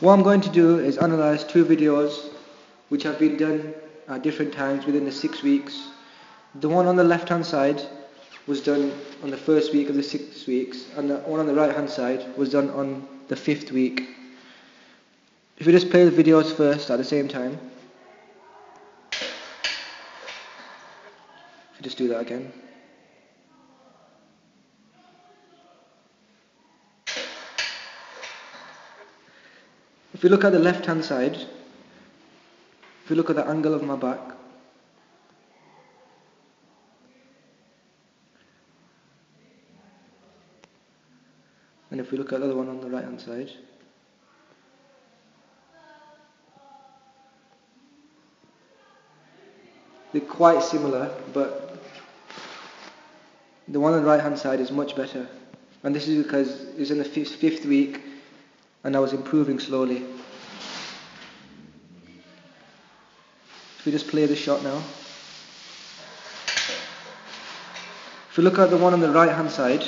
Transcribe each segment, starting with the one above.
What I'm going to do is analyse two videos which have been done at different times within the six weeks. The one on the left hand side was done on the first week of the six weeks and the one on the right hand side was done on the fifth week. If we just play the videos first at the same time. If we just do that again. If you look at the left hand side, if you look at the angle of my back, and if we look at the other one on the right hand side, they're quite similar, but the one on the right hand side is much better. And this is because it's in the fifth week and I was improving slowly. If we just play the shot now. If we look at the one on the right hand side,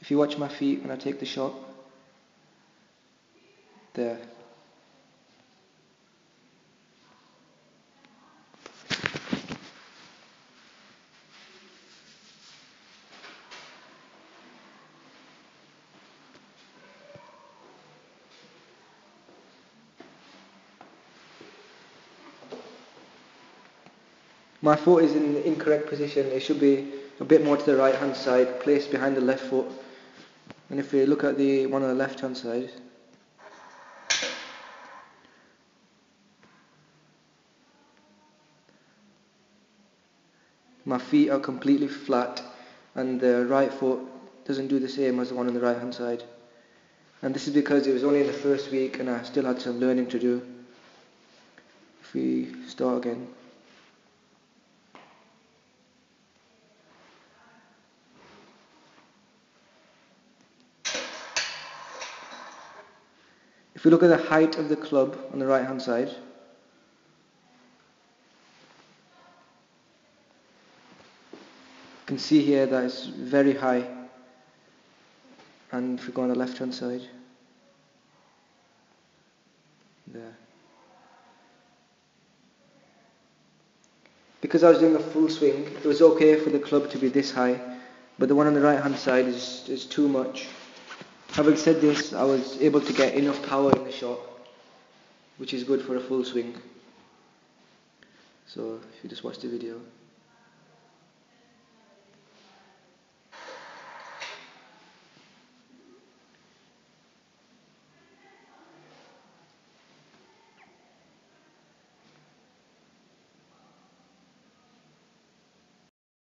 if you watch my feet when I take the shot, there. My foot is in the incorrect position. It should be a bit more to the right hand side, placed behind the left foot. And if we look at the one on the left hand side, my feet are completely flat and the right foot doesn't do the same as the one on the right hand side. And this is because it was only in the first week and I still had some learning to do. If we start again. If we look at the height of the club on the right hand side, you can see here that it's very high. And if we go on the left hand side there. Because I was doing a full swing it was okay for the club to be this high but the one on the right hand side is, is too much Having said this, I was able to get enough power in the shot, which is good for a full swing. So if you just watch the video.